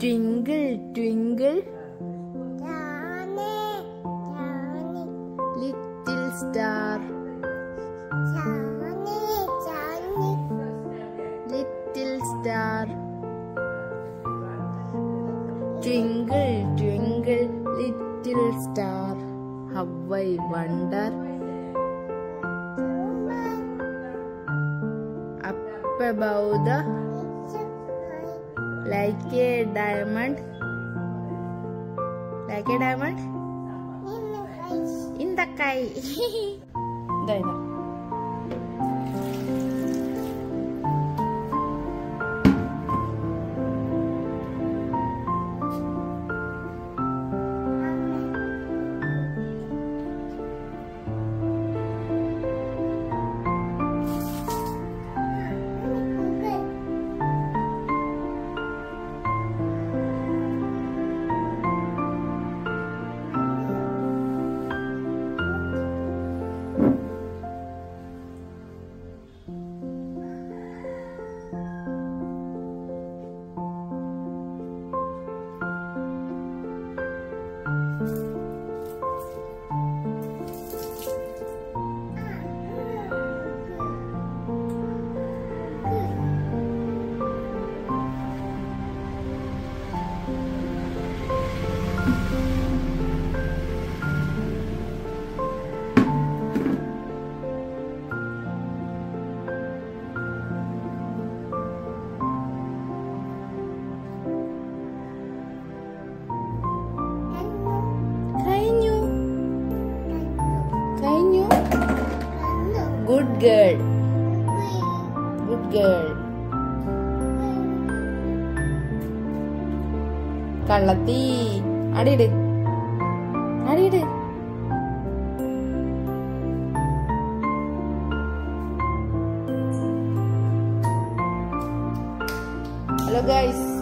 Twinkle, twinkle. Johnny, Johnny. Little star. Johnny, Johnny. Little star. Twinkle, twinkle, little star. How I wonder. Up above the like a diamond like a diamond in the sky in the sky good girl. Good girl. Kallati. അടിയിട്. അടിയിട്. Hello guys.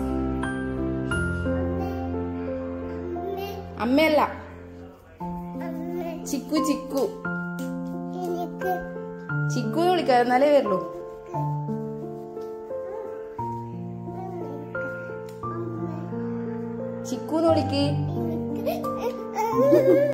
അമ്മയല്ല. Chikku Chikku. Chikku വിളിക്കാം എന്നാലേ വരുള്ളൂ. ちっこのりき。